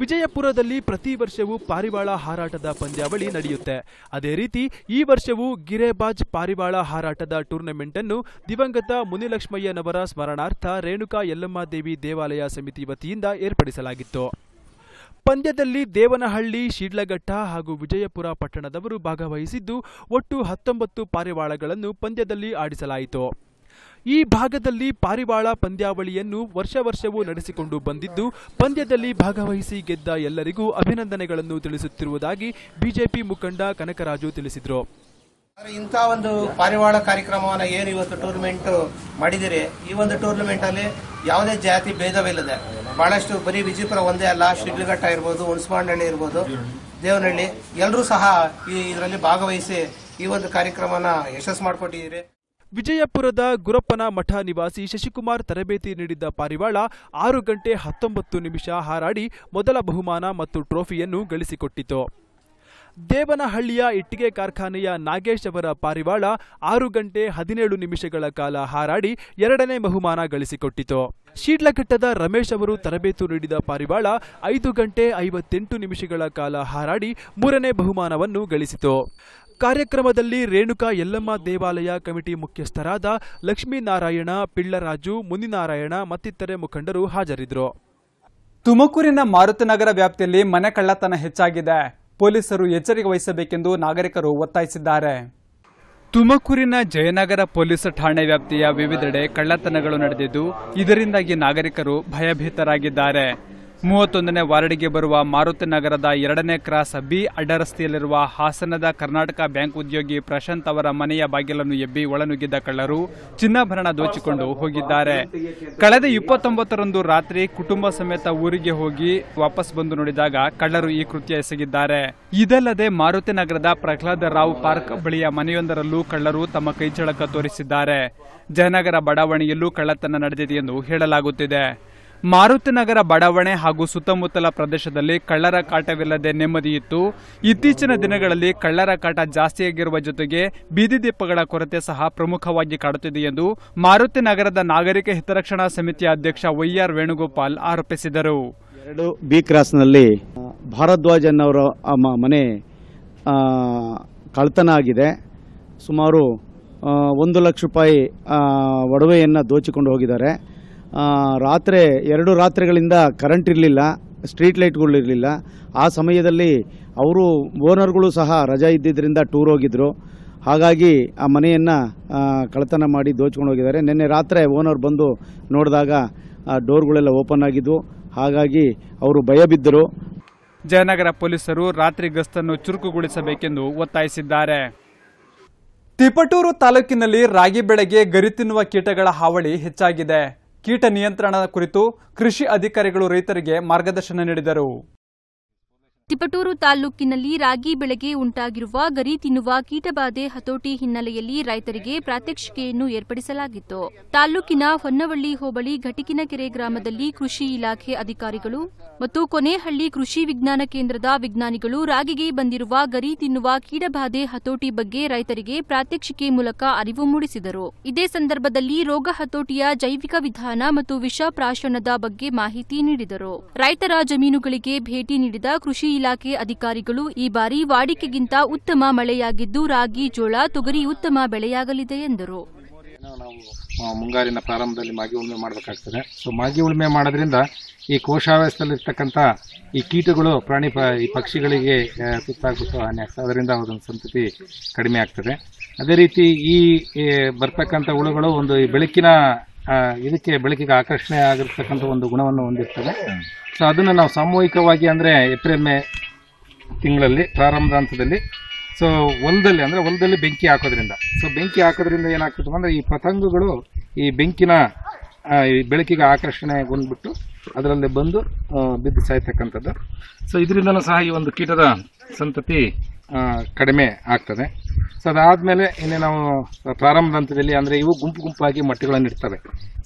ವಿಜಯಪುರದಲ್ಲಿ ಪ್ರತಿ ವರ್ಷವೂ ಪಾರಿವಾಳ ಹಾರಾಟದ ಪಂದ್ಯಾವಳಿ ನಡೆಯುತ್ತೆ. ಅದೇ ರೀತಿ ಈ ವರ್ಷವೂ ಗಿರೇಬಾಜ್ ಪಾರಿವಾಳ ಹಾರಾಟದ ಟೂರ್ನಮೆಂಟ್ ಅನ್ನು ದಿವಂಗತ ಮುನಿಲಕ್ಷ್ಮಯ್ಯನವರ ಸ್ಮರಣಾರ್ಥ ರೇಣುಕಾ ಯಲ್ಲಮ್ಮ ದೇವಿ ದೇವಾಲಯ ಸಮಿತಿ ವತಿಯಿಂದ ಏರ್ಪಡಿಸಲಾಗಿತ್ತು. ಪಂದ್ಯದಲ್ಲಿ ದೇವನಹಳ್ಳಿ, ಶಿಡ್ಲಘಟ್ಟ ಹಾಗೂ ವಿಜಯಪುರ ಪಟ್ಟಣದವರು ಭಾಗವಹಿಸಿದ್ದು ಒಟ್ಟು ಹತ್ತೊಂಬತ್ತು ಪಾರಿವಾಳಗಳನ್ನು ಪಂದ್ಯದಲ್ಲಿ ಆಡಿಸಲಾಯಿತು. ಈ ಭಾಗದಲ್ಲಿ ಪಾರಿವಾಳ ಪಂದ್ಯಾವಳಿಯನ್ನು ವರ್ಷ ವರ್ಷವೂ ನಡೆಸಿಕೊಂಡು ಬಂದಿದ್ದು, ಪಂದ್ಯದಲ್ಲಿ ಭಾಗವಹಿಸಿ ಗೆದ್ದ ಎಲ್ಲರಿಗೂ ಅಭಿನಂದನೆಗಳನ್ನು ತಿಳಿಸುತ್ತಿರುವುದಾಗಿ ಬಿಜೆಪಿ ಮುಖಂಡ ಕನಕರಾಜು ತಿಳಿಸಿದರು. ಇಂಥ ಒಂದು ಪಾರಿವಾಳ ಕಾರ್ಯಕ್ರಮವನ್ನು ಏನು ಇವತ್ತು ಟೂರ್ನಮೆಂಟ್ ಮಾಡಿದಿರಿ? ಈ ಒಂದು ಟೂರ್ನಮೆಂಟ್ ಅಲ್ಲಿ ಯಾವುದೇ ಜಾತಿ ಭೇದವಿಲ್ಲದೆ, ಬಹಳಷ್ಟು ಬರೀ ವಿಜಯಪುರ ಒಂದೇ ಅಲ್ಲ, ಶಿಡ್ಲಘಟ್ಟ ಇರ್ಬೋದು ಹುಣಸಮಾಂಡಳ್ಳಿ ಇರ್ಬೋದು, ದೇವನಹಳ್ಳಿ ಎಲ್ಲರೂ ಸಹ ಈ ಇದರಲ್ಲಿ ಭಾಗವಹಿಸಿ ಈ ಒಂದು ಕಾರ್ಯಕ್ರಮನ ಯಶಸ್ಸು ಮಾಡಿಕೊಟ್ಟಿದ್ದೀರಿ. ವಿಜಯಪುರದ ಗುರಪ್ಪನ ಮಠ ನಿವಾಸಿ ಶಶಿಕುಮಾರ್ ತರಬೇತಿ ನೀಡಿದ್ದ ಪಾರಿವಾಳ ಆರು ಗಂಟೆ ಹತ್ತೊಂಬತ್ತು ನಿಮಿಷ ಹಾರಾಡಿ ಮೊದಲ ಬಹುಮಾನ ಮತ್ತು ಟ್ರೋಫಿಯನ್ನು ಗಳಿಸಿಕೊಟ್ಟಿತು. ದೇವನಹಳ್ಳಿಯ ಇಟ್ಟಿಗೆ ಕಾರ್ಖಾನೆಯ ನಾಗೇಶ್ ಅವರ ಪಾರಿವಾಳ ಆರು ಗಂಟೆ ಹದಿನೇಳು ನಿಮಿಷಗಳ ಕಾಲ ಹಾರಾಡಿ ಎರಡನೇ ಬಹುಮಾನ ಗಳಿಸಿಕೊಟ್ಟಿತು. ಶೀಡ್ಲಘಟ್ಟದ ರಮೇಶ್ ಅವರು ತರಬೇತು ನೀಡಿದ ಪಾರಿವಾಳ ಐದು ಗಂಟೆ ಐವತ್ತೆಂಟು ನಿಮಿಷಗಳ ಕಾಲ ಹಾರಾಡಿ ಮೂರನೇ ಬಹುಮಾನವನ್ನು ಗಳಿಸಿತು. ಕಾರ್ಯಕ್ರಮದಲ್ಲಿ ರೇಣುಕಾ ಯಲ್ಲಮ್ಮ ದೇವಾಲಯ ಕಮಿಟಿ ಮುಖ್ಯಸ್ಥರಾದ ಲಕ್ಷ್ಮೀನಾರಾಯಣ ಪಿಳ್ಳರಾಜು ಮುನಿನಾರಾಯಣ ಮತ್ತಿತರೆ ಮುಖಂಡರು ಹಾಜರಿದ್ದರು. ತುಮಕೂರಿನ ಮಾರುತನಗರ ವ್ಯಾಪ್ತಿಯಲ್ಲಿ ಮನೆ ಕಳ್ಳತನ ಹೆಚ್ಚಾಗಿದೆ. ಪೊಲೀಸರು ಎಚ್ಚರಿಕೆ ವಹಿಸಬೇಕೆಂದು ನಾಗರಿಕರು ಒತ್ತಾಯಿಸಿದ್ದಾರೆ. ತುಮಕೂರಿನ ಜಯನಗರ ಪೊಲೀಸ್ ಠಾಣೆ ವ್ಯಾಪ್ತಿಯ ವಿವಿಧೆಡೆ ಕಳ್ಳತನಗಳು ನಡೆದಿದ್ದು ಇದರಿಂದಾಗಿ ನಾಗರಿಕರು ಭಯಭೀತರಾಗಿದ್ದಾರೆ. ಮೂವತ್ತೊಂದನೇ ವಾರ್ಡ್ಗೆ ಬರುವ ಮಾರುತಿ ನಗರದ ಎರಡನೇ ಕ್ರಾಸ್ ಬಿ ಅಡ್ಡರಸ್ತೆಯಲ್ಲಿರುವ ಹಾಸನದ ಕರ್ನಾಟಕ ಬ್ಯಾಂಕ್ ಉದ್ಯೋಗಿ ಪ್ರಶಾಂತ್ ಅವರ ಮನೆಯ ಬಾಗಿಲನ್ನು ಎಬ್ಬಿ ಒಳನುಗ್ಗಿದ್ದ ಕಳ್ಳರು ಚಿನ್ನಾಭರಣ ದೋಚಿಕೊಂಡು ಹೋಗಿದ್ದಾರೆ. ಕಳೆದ ಇಪ್ಪತ್ತೊಂಬತ್ತರಂದು ರಾತ್ರಿ ಕುಟುಂಬ ಸಮೇತ ಊರಿಗೆ ಹೋಗಿ ವಾಪಸ್ ಬಂದು ನೋಡಿದಾಗ ಕಳ್ಳರು ಈ ಕೃತ್ಯ ಎಸಗಿದ್ದಾರೆ. ಇದಲ್ಲದೆ ಮಾರುತಿ ನಗರದ ಪ್ರಹ್ಲಾದ ರಾವ್ ಪಾರ್ಕ್ ಬಳಿಯ ಮನೆಯೊಂದರಲ್ಲೂ ಕಳ್ಳರು ತಮ್ಮ ಕೈಚಳಕ ತೋರಿಸಿದ್ದಾರೆ. ಜಯನಗರ ಬಡಾವಣೆಯಲ್ಲೂ ಕಳ್ಳತನ ನಡೆದಿದೆ ಎಂದು ಹೇಳಲಾಗುತ್ತಿದೆ. ಮಾರುತಿ ನಗರ ಬಡಾವಣೆ ಹಾಗೂ ಸುತ್ತಮುತ್ತಲ ಪ್ರದೇಶದಲ್ಲಿ ಕಳ್ಳರ ಕಾಟವಿಲ್ಲದೆ ನೆಮ್ಮದಿಯಿತ್ತು. ಇತ್ತೀಚಿನ ದಿನಗಳಲ್ಲಿ ಕಳ್ಳರ ಕಾಟ ಜಾಸ್ತಿಯಾಗಿರುವ ಜೊತೆಗೆ ಬೀದಿ ದೀಪಗಳ ಕೊರತೆ ಸಹ ಪ್ರಮುಖವಾಗಿ ಕಾಡುತ್ತಿದೆ ಎಂದು ಮಾರುತಿ ನಗರದ ನಾಗರಿಕ ಹಿತರಕ್ಷಣಾ ಸಮಿತಿಯ ಅಧ್ಯಕ್ಷ ವೈಆರ್ ವೇಣುಗೋಪಾಲ್ ಆರೋಪಿಸಿದರು. ಎರಡು ಬಿ ಕ್ರಾಸ್ನಲ್ಲಿ ಭಾರದ್ವಾಜ್ ಅನ್ನೋರ ಮನೆ ಕಳ್ತನ ಆಗಿದೆ. ಸುಮಾರು ಒಂದು ಲಕ್ಷ ರೂಪಾಯಿ ಒಡವೆಯನ್ನು ದೋಚಿಕೊಂಡು ಹೋಗಿದ್ದಾರೆ. ರಾತ್ರಿ ಎರಡು ರಾತ್ರಿಗಳಿಂದ ಕರೆಂಟ್ ಇರಲಿಲ್ಲ ಸ್ಟ್ರೀಟ್ ಲೈಟ್ಗಳು ಇರಲಿಲ್ಲ. ಆ ಸಮಯದಲ್ಲಿ ಅವರು ಓನರ್ಗಳು ಸಹ ರಜಾ ಇದ್ದಿದ್ದರಿಂದ ಟೂರ್ ಹೋಗಿದ್ರು. ಹಾಗಾಗಿ ಆ ಮನೆಯನ್ನು ಕಳತನ ಮಾಡಿ ದೋಚ್ಕೊಂಡು ಹೋಗಿದ್ದಾರೆ. ನಿನ್ನೆ ರಾತ್ರಿ ಓನರ್ ಬಂದು ನೋಡಿದಾಗ ಆ ಡೋರ್ಗಳೆಲ್ಲ ಓಪನ್ ಆಗಿದ್ವು. ಹಾಗಾಗಿ ಅವರು ಭಯ ಬಿದ್ದರು. ಜಯನಗರ ಪೊಲೀಸರು ರಾತ್ರಿ ಗಸ್ತನ್ನು ಚುರುಕುಗೊಳಿಸಬೇಕೆಂದು ಒತ್ತಾಯಿಸಿದ್ದಾರೆ. ತಿಪಟೂರು ತಾಲೂಕಿನಲ್ಲಿ ರಾಗಿ ಬೆಳೆಗೆ ಗರಿ ತಿನ್ನುವ ಕೀಟಗಳ ಹಾವಳಿ ಹೆಚ್ಚಾಗಿದೆ. ಕೀಟ ನಿಯಂತ್ರಣದ ಕುರಿತು ಕೃಷಿ ಅಧಿಕಾರಿಗಳು ರೈತರಿಗೆ ಮಾರ್ಗದರ್ಶನ ನೀಡಿದರು. ತಿಪಟೂರು ತಾಲೂಕಿನಲ್ಲಿ ರಾಗಿ ಬೆಳೆಗೆ ಉಂಟಾಗಿರುವ ಗರಿ ತಿನ್ನುವ ಕೀಟಬಾಧೆ ಹತೋಟಿ ಹಿನ್ನೆಲೆಯಲ್ಲಿ ರೈತರಿಗೆ ಪ್ರಾತ್ಯಕ್ಷಿಕೆಯನ್ನು ಏರ್ಪಡಿಸಲಾಗಿತ್ತು. ತಾಲೂಕಿನ ಹೊನ್ನವಳ್ಳಿ ಹೋಬಳಿ ಘಟಿಕಿನಕೆರೆ ಗ್ರಾಮದಲ್ಲಿ ಕೃಷಿ ಇಲಾಖೆ ಅಧಿಕಾರಿಗಳು ಮತ್ತು ಕೊನೆಹಳ್ಳಿ ಕೃಷಿ ವಿಜ್ಞಾನ ಕೇಂದ್ರದ ವಿಜ್ಞಾನಿಗಳು ರಾಗಿಗೆ ಬಂದಿರುವ ಗರಿ ತಿನ್ನುವ ಕೀಟಬಾಧೆ ಹತೋಟಿ ಬಗ್ಗೆ ರೈತರಿಗೆ ಪ್ರಾತ್ಯಕ್ಷಿಕೆ ಮೂಲಕ ಅರಿವು ಮೂಡಿಸಿದರು. ಇದೇ ಸಂದರ್ಭದಲ್ಲಿ ರೋಗ ಹತೋಟಿಯ ಜೈವಿಕ ವಿಧಾನ ಮತ್ತು ವಿಷ ಪ್ರಾಶನದ ಬಗ್ಗೆ ಮಾಹಿತಿ ನೀಡಿದರು. ರೈತರ ಜಮೀನುಗಳಿಗೆ ಭೇಟಿ ನೀಡಿದ ಕೃಷಿ ಇಲಾಖೆ ಅಧಿಕಾರಿಗಳು ಈ ಬಾರಿ ವಾಡಿಕೆಗಿಂತ ಉತ್ತಮ ಮಳೆಯಾಗಿದ್ದು ರಾಗಿ, ಜೋಳ, ತೊಗರಿ ಉತ್ತಮ ಬೆಳೆಯಾಗಲಿದೆ ಎಂದರು. ನಾವು ಮುಂಗಾರಿನ ಪ್ರಾರಂಭದಲ್ಲಿ ಮಾಗಿ ಉಳುಮೆ ಮಾಡಬೇಕಾಗ್ತದೆ. ಸೊ ಮಾಗಿ ಉಳುಮೆ ಮಾಡೋದ್ರಿಂದ ಈ ಕೋಶಾವಸ್ಥೆಯಲ್ಲಿರ್ತಕ್ಕಂಥ ಈ ಕೀಟಗಳು, ಪ್ರಾಣಿ ಈ ಪಕ್ಷಿಗಳಿಗೆ ಸುತ್ತಾಗುತ್ತ ಹಾನಿ ಆಗ್ತದೆ. ಅದರಿಂದ ಅದೊಂದು ಸಂತತಿ ಕಡಿಮೆ ಆಗ್ತದೆ. ಅದೇ ರೀತಿ ಈ ಬರ್ತಕ್ಕಂಥ ಹುಳುಗಳು ಒಂದು ಬೆಳಕಿನ ಇದಕ್ಕೆ ಬೆಳಕಿಗೆ ಆಕರ್ಷಣೆ ಆಗಿರ್ತಕ್ಕಂಥ ಒಂದು ಗುಣವನ್ನು ಹೊಂದಿರ್ತದೆ. ಸೊ ಅದನ್ನು ನಾವು ಸಾಮೂಹಿಕವಾಗಿ ಅಂದರೆ ಏಪ್ರಿಲ್ ಮೇ ತಿಂಗಳಲ್ಲಿ, ಪ್ರಾರಂಭದ ಹಂತದಲ್ಲಿ. ಸೊ ಹೊಲದಲ್ಲಿ ಅಂದರೆ ಹೊಲದಲ್ಲಿ ಬೆಂಕಿ ಹಾಕೋದ್ರಿಂದ. ಸೊ ಬೆಂಕಿ ಹಾಕೋದ್ರಿಂದ ಏನಾಗ್ತದೆ ಅಂದರೆ ಈ ಪತಂಗಗಳು ಈ ಬೆಂಕಿನ ಈ ಬೆಳಕಿಗೆ ಆಕರ್ಷಣೆಗೊಂಡ್ಬಿಟ್ಟು ಅದರಲ್ಲಿ ಬಂದು ಬಿದ್ದು ಸಾಯ್ತಕ್ಕಂಥದ್ದು. ಸೊ ಇದರಿಂದಲೂ ಸಹ ಈ ಒಂದು ಕೀಟದ ಸಂತತಿ ಕಡಿಮೆ ಆಗ್ತದೆ. ಸೊ ಅದಾದಮೇಲೆ ಇನ್ನೇ ನಾವು ಪ್ರಾರಂಭದ ಹಂತದಲ್ಲಿ ಅಂದರೆ ಇವು ಗುಂಪು ಗುಂಪಾಗಿ ಮೊಟ್ಟೆಗಳನ್ನು ಇಡ್ತವೆ.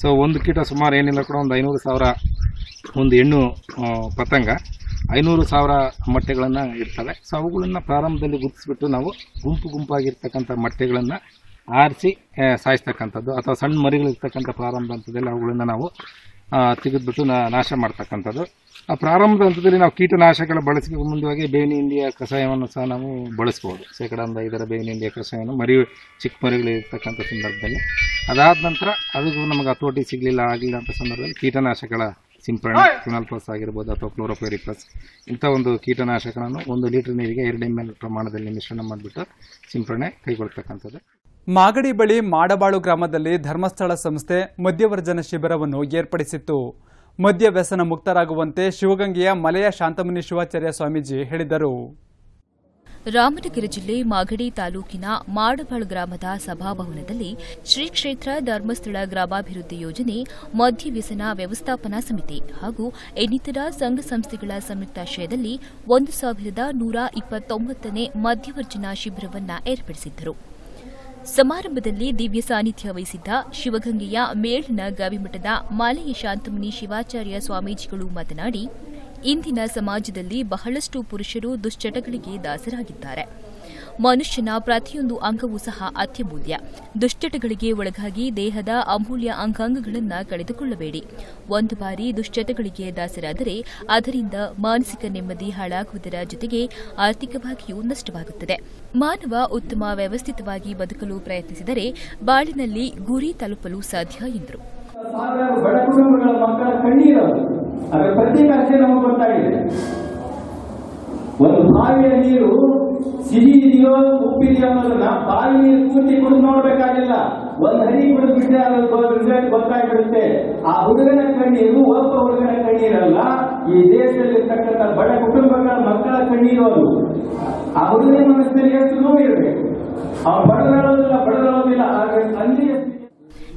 ಸೊ ಒಂದು ಕೀಟ ಸುಮಾರು ಏನಿಲ್ಲ ಕೂಡ, ಒಂದು ಐನೂರು ಸಾವಿರ ಒಂದು ಹೆಣ್ಣು ಪತಂಗ. ಐನೂರು ಸಾವಿರ ಮೊಟ್ಟೆಗಳನ್ನು ಇರ್ತವೆ. ಸೊ ಅವುಗಳನ್ನು ಪ್ರಾರಂಭದಲ್ಲಿ ಗುರುತಿಸ್ಬಿಟ್ಟು ನಾವು ಗುಂಪು ಗುಂಪಾಗಿರ್ತಕ್ಕಂಥ ಮೊಟ್ಟೆಗಳನ್ನು ಆರಿಸಿ ಸಾಯಿಸ್ತಕ್ಕಂಥದ್ದು ಅಥವಾ ಸಣ್ಣ ಮರಿಗಳಿರ್ತಕ್ಕಂಥ ಪ್ರಾರಂಭ ಹಂತದಲ್ಲಿ ಅವುಗಳನ್ನು ನಾವು ತೆಗೆದುಬಿಟ್ಟು ನಾಶ ಮಾಡ್ತಕ್ಕಂಥದ್ದು. ಆ, ಪ್ರಾರಂಭದ ಹಂತದಲ್ಲಿ ನಾವು ಕೀಟನಾಶಕಗಳ ಬಳಸಿ ಮುಂದುವಾಗಿ ಬೇವಿನ ಹಿಂಡಿಯ ಕಷಾಯವನ್ನು ಸಹ ನಾವು ಬಳಸ್ಬೋದು. ಶೇಕಡ ಒಂದು ಐದರ ಬೇವಿನ ಹಿಂಡಿಯ ಕಷಾಯವನ್ನು ಮರಿ, ಚಿಕ್ಕ ಮರಿಗಳಿರ್ತಕ್ಕಂಥ ಸಂದರ್ಭದಲ್ಲಿ. ಅದಾದ ನಂತರ ಅದಕ್ಕೂ ನಮಗೆ ಹತೋಟಿ ಸಿಗಲಿಲ್ಲ, ಆಗಲಿಲ್ಲ ಅಂತ ಸಂದರ್ಭದಲ್ಲಿ ಕೀಟನಾಶಕಗಳ ಸಿಂಪರಣೆ ಫಿನಾಲ್ ಪ್ಲಸ್ ಆಗಿರ್ಬೋದು ಅಥವಾ ಕ್ಲೋರೋಪೈರಿ ಪ್ಲಸ್ ಇಂಥ ಒಂದು ಕೀಟನಾಶಕಗಳನ್ನು ಒಂದು ಲೀಟರ್ ನೀರಿಗೆ ಎರಡು ಎಂ ಎಲ್ ಪ್ರಮಾಣದಲ್ಲಿ ಮಿಶ್ರಣ ಮಾಡಿಬಿಟ್ಟು ಸಿಂಪರಣೆ ಕೈಗೊಳ್ತಕ್ಕಂಥದ್ದು. ಮಾಗಡಿ ಬಳಿ ಮಾಡಬಾಳು ಗ್ರಾಮದಲ್ಲಿ ಧರ್ಮಸ್ಥಳ ಸಂಸ್ಥೆ ಮದ್ಯವರ್ಜನ ಶಿಬಿರವನ್ನು ಏರ್ಪಡಿಸಿತ್ತು. ಮದ್ಯ ವ್ಯಸನ ಮುಕ್ತರಾಗುವಂತೆ ಶಿವಗಂಗೆಯ ಮಲೆಯ ಶಾಂತಮುನಿ ಶಿವಾಚಾರ್ಯ ಸ್ವಾಮೀಜಿ ಹೇಳಿದರು. ರಾಮನಗರ ಜಿಲ್ಲೆ ಮಾಗಡಿ ತಾಲೂಕಿನ ಮಾಡಬಾಳ್ ಗ್ರಾಮದ ಸಭಾಭವನದಲ್ಲಿ ಶ್ರೀ ಕ್ಷೇತ್ರ ಧರ್ಮಸ್ಥಳ ಗ್ರಾಮಾಭಿವೃದ್ಧಿ ಯೋಜನೆ, ಮದ್ಯ ವ್ಯಸನ ವ್ಯವಸ್ಥಾಪನಾ ಸಮಿತಿ ಹಾಗೂ ಇನ್ನಿತರ ಸಂಘ ಸಂಸ್ಥೆಗಳ ಸಂಯುಕ್ತಾಶ್ರಯದಲ್ಲಿ ಒಂದು ಸಾವಿರದ ನೂರ ಇಪ್ಪತ್ತೊಂಬತ್ತನೇ ಮಧ್ಯವರ್ಜನ ಶಿಬಿರವನ್ನು ಏರ್ಪಡಿಸಿದ್ದರು. ಸಮಾರಂಭದಲ್ಲಿ ದಿವ್ಯ ಸಾನ್ನಿಧ್ಯ ವಹಿಸಿದ್ದ ಶಿವಗಂಗೆಯ ಮೇಲಿನ ಗವಿಮಠದ ಮಾಲೆಯ ಶಾಂತಮುನಿ ಶಿವಾಚಾರ್ಯ ಸ್ವಾಮೀಜಿಗಳು ಮಾತನಾಡಿ ಇಂದಿನ ಸಮಾಜದಲ್ಲಿ ಬಹಳಷ್ಟು ಪುರುಷರು ದುಶ್ಚಟಗಳಿಗೆ ದಾಸರಾಗಿದ್ದಾರೆ. ಮನುಷ್ಯನ ಪ್ರತಿಯೊಂದು ಅಂಗವೂ ಸಹ ಅತ್ಯಮೂಲ್ಯ. ದುಶ್ಚಟಗಳಿಗೆ ಒಳಗಾಗಿ ದೇಹದ ಅಮೂಲ್ಯ ಅಂಗಾಂಗಗಳನ್ನು ಕಳೆದುಕೊಳ್ಳಬೇಡಿ. ಒಂದು ಬಾರಿ ದುಶ್ಚಟಗಳಿಗೆ ದಾಸರಾದರೆ ಅದರಿಂದ ಮಾನಸಿಕ ನೆಮ್ಮದಿ ಹಾಳಾಗುವುದರ ಜೊತೆಗೆ ಆರ್ಥಿಕವಾಗಿಯೂ ನಷ್ಟವಾಗುತ್ತದೆ. ಮಾನವ ಉತ್ತಮ ವ್ಯವಸ್ಥಿತವಾಗಿ ಬದುಕಲು ಪ್ರಯತ್ನಿಸಿದರೆ ಬಾಳಿನಲ್ಲಿ ಗುರಿ ತಲುಪಲು ಸಾಧ್ಯ ಎಂದರು. ಅದರ ಪ್ರತ್ಯೇಕ ಅಷ್ಟೇ ನಮಗೆ ಗೊತ್ತಾಗಿದೆ. ಒಂದು ಬಾವಿಯ ನೀರು ಸಿಹಿ ಇದೆಯೋ ಉಪ್ಪಿದೆಯೋ ಅನ್ನೋದನ್ನ ಬಾವಿ ನೀರು ಪೂರ್ತಿ ಕುಡಿದು ನೋಡ್ಬೇಕಾಗಿಲ್ಲ. ಒಂದು ಹನಿ ಕುಡಿದು ಬಿಟ್ಟರೆ ಅದು ರಿಸಲ್ಟ್ ಗೊತ್ತಾಗ್ಬಿಡುತ್ತೆ. ಆ ಹುಡುಗನ ಕಣ್ಣೀರು ಒಬ್ಬ ಹುಡುಗನ ಕಣ್ಣೀರಲ್ಲ, ಈ ದೇಶದಲ್ಲಿ ದೇಶದಲ್ಲಿರ್ತಕ್ಕಂಥ ಬಡ ಕುಟುಂಬಗಳ ಮಕ್ಕಳ ಕಣ್ಣೀರು ಅದು. ಆ ಹುಡುಗನ ಮನಸ್ಸಿನಲ್ಲಿ ಎಷ್ಟು ನೋವಿರಬೇಕು? ಅವನು ಬಡದಾಡೋದಿಲ್ಲ ಬಡದಾಡೋದಿಲ್ಲ ತಂದೆಯ